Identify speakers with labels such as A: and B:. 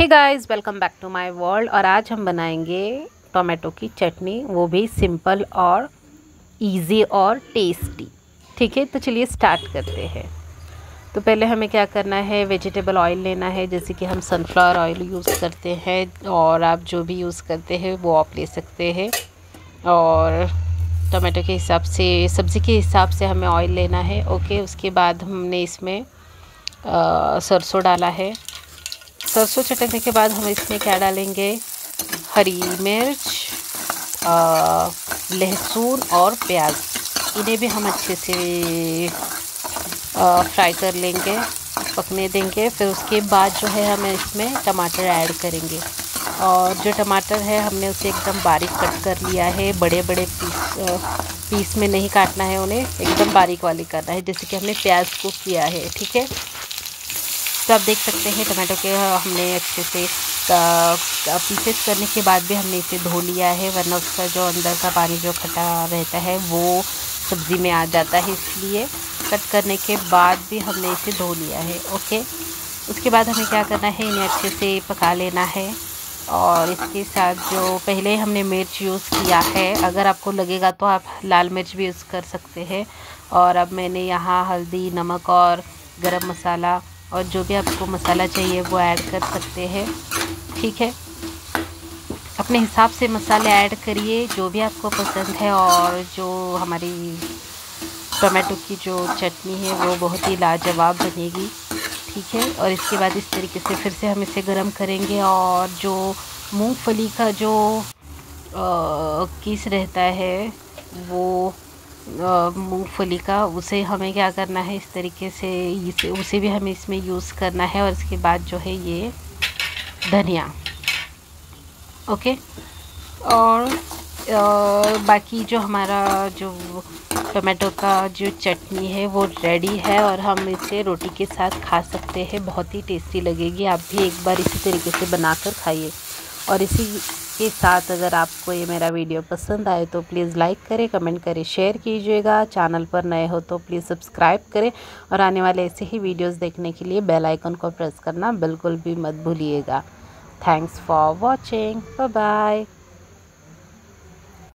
A: Hey guys welcome back to my world और आज हम बनाएँगे टोमेटो की चटनी। वो भी सिंपल और इजी और टेस्टी ठीक है? तो चलिए स्टार्ट करते हैं। तो पहले हमें क्या करना है? वेजिटेबल ऑयल लेना है, जैसे कि हम सनफ्लावर ऑयल यूज़ करते हैं। और आप जो भी यूज़ करते हैं, वो आप ले सकते हैं। और टमाटो के हिसाब से, सब्ज़ी के हिसाब से हमें ऑयल लेना है। ओके उसके बाद हमने इसमें सरसों डाला है। सरसों चटकने के बाद हम इसमें क्या डालेंगे? हरी मिर्च लहसुन और प्याज। इन्हें भी हम अच्छे से फ्राई कर लेंगे, पकने देंगे। फिर उसके बाद जो है हम इसमें टमाटर ऐड करेंगे। और जो टमाटर है, हमने उसे एकदम बारीक कट कर लिया है। बड़े बड़े पीस पीस में नहीं काटना है उन्हें, एकदम बारीक वाली करना है, जैसे कि हमने प्याज को किया है, ठीक है? तो आप देख सकते हैं टमाटो के हमने अच्छे से पीसेस करने के बाद भी हमने इसे धो लिया है, वरना उसका जो अंदर का पानी जो खटा रहता है, वो सब्ज़ी में आ जाता है। इसलिए कट करने के बाद भी हमने इसे धो लिया है, ओके? उसके बाद हमें क्या करना है, इन्हें अच्छे से पका लेना है। और इसके साथ जो पहले हमने मिर्च यूज़ किया है, अगर आपको लगेगा तो आप लाल मिर्च भी यूज़ कर सकते हैं। और अब मैंने यहाँ हल्दी, नमक और गरम मसाला और जो भी आपको मसाला चाहिए वो ऐड कर सकते हैं। ठीक है? अपने हिसाब से मसाले ऐड करिए जो भी आपको पसंद है और जो हमारी टमाटो की जो चटनी है वो बहुत ही लाजवाब बनेगी। ठीक है? और इसके बाद इस तरीके से फिर से हम इसे गर्म करेंगे और जो मूंगफली का जो आ, किस रहता है वो मूंगफली का उसे हमें क्या करना है इस तरीके से इसे उसे भी हमें इसमें यूज़ करना है और इसके बाद जो है ये धनिया। ओके और आ, बाकी जो हमारा जो टमाटो का जो चटनी है वो रेडी है और हम इसे रोटी के साथ खा सकते हैं। बहुत ही टेस्टी लगेगी। आप भी एक बार इसी तरीके से बनाकर खाइए। और इसी के साथ अगर आपको ये मेरा वीडियो पसंद आए तो प्लीज़ लाइक करें कमेंट करें शेयर कीजिएगा। चैनल पर नए हो तो प्लीज़ सब्सक्राइब करें और आने वाले ऐसे ही वीडियोस देखने के लिए बेल आइकन को प्रेस करना बिल्कुल भी मत भूलिएगा। Thanks for watching bye bye